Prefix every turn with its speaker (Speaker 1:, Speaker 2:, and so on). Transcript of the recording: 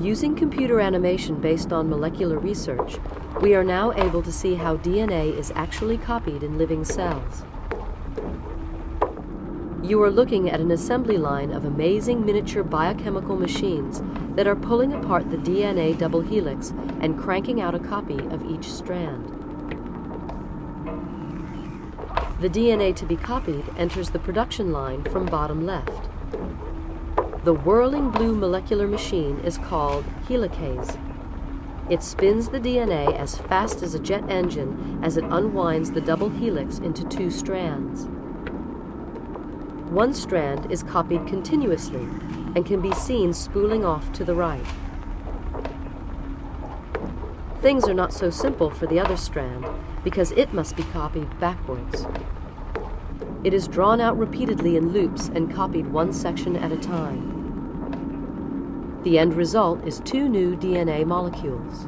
Speaker 1: Using computer animation based on molecular research, we are now able to see how DNA is actually copied in living cells. You are looking at an assembly line of amazing miniature biochemical machines that are pulling apart the DNA double helix and cranking out a copy of each strand. The DNA to be copied enters the production line from bottom left. The whirling blue molecular machine is called helicase. It spins the DNA as fast as a jet engine as it unwinds the double helix into two strands. One strand is copied continuously and can be seen spooling off to the right. Things are not so simple for the other strand because it must be copied backwards. It is drawn out repeatedly in loops and copied one section at a time. The end result is two new DNA molecules.